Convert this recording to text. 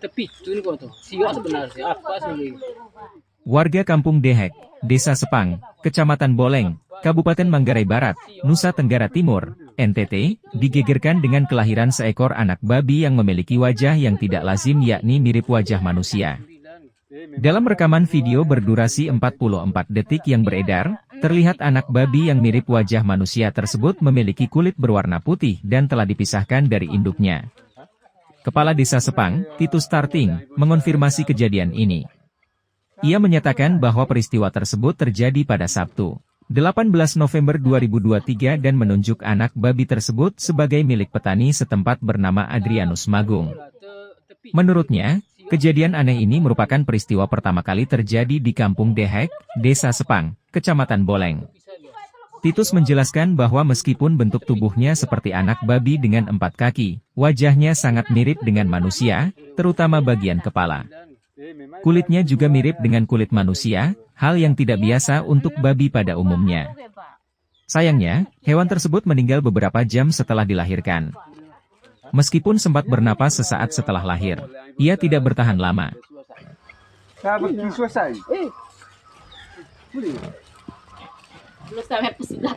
Tepitun. Siok sebenarnya apa? Warga Kampung Dehek, Desa Sepang, Kecamatan Boleng, Kabupaten Manggarai Barat, Nusa Tenggara Timur, NTT, digegerkan dengan kelahiran seekor anak babi yang memiliki wajah yang tidak lazim yakni mirip wajah manusia. Dalam rekaman video berdurasi 44 detik yang beredar, terlihat anak babi yang mirip wajah manusia tersebut memiliki kulit berwarna putih dan telah dipisahkan dari induknya. Kepala Desa Sepang, Titus Tarting, mengonfirmasi kejadian ini. Ia menyatakan bahwa peristiwa tersebut terjadi pada Sabtu, 18 November 2023 dan menunjuk anak babi tersebut sebagai milik petani setempat bernama Adrianus Magung. Menurutnya, kejadian aneh ini merupakan peristiwa pertama kali terjadi di Kampung Dehek, Desa Sepang, Kecamatan Boleng. Titus menjelaskan bahwa meskipun bentuk tubuhnya seperti anak babi dengan empat kaki, wajahnya sangat mirip dengan manusia, terutama bagian kepala. Kulitnya juga mirip dengan kulit manusia, hal yang tidak biasa untuk babi pada umumnya. Sayangnya, hewan tersebut meninggal beberapa jam setelah dilahirkan. Meskipun sempat bernapas sesaat setelah lahir, ia tidak bertahan lama. Plus kami po sila.